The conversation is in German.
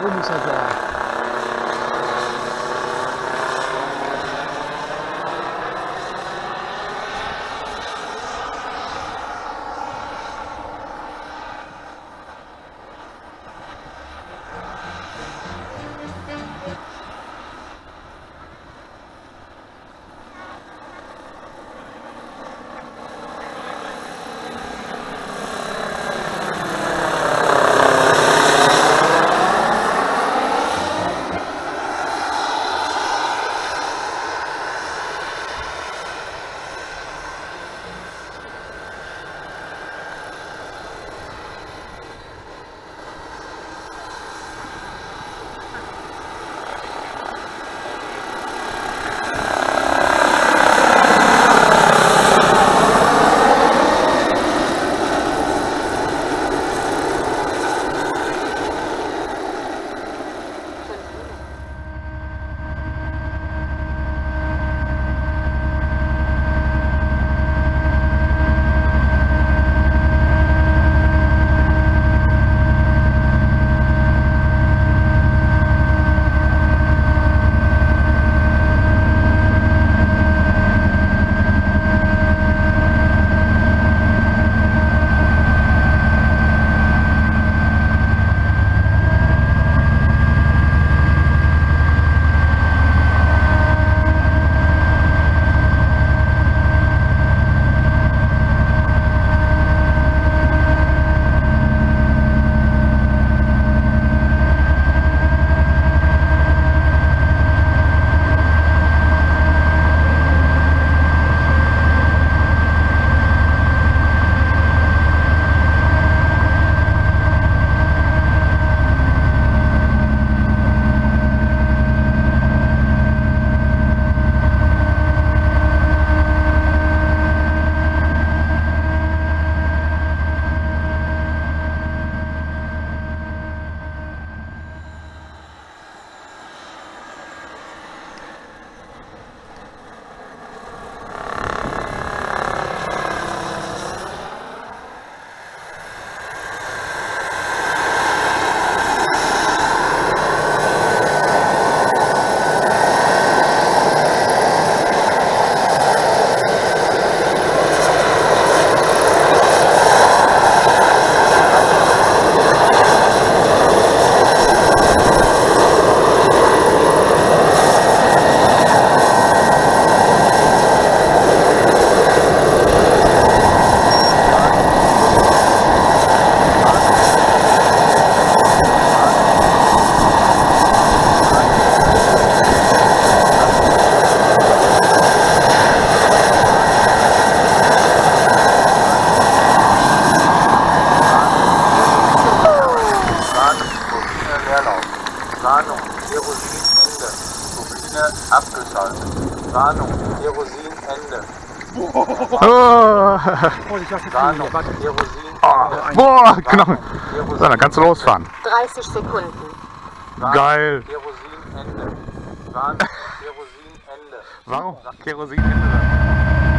So muss er sein. Kerosin Ende. Turbine abgeschaltet. Warnung, Kerosin Ende. Oh, Oh, ich lasse Warnung. Kerosin oh, boah, Knochen. So, dann kannst du losfahren. 30 Sekunden. Warnung, Geil. Kerosin Ende. Warnung, Kerosin Ende. Warum? Kerosin Ende.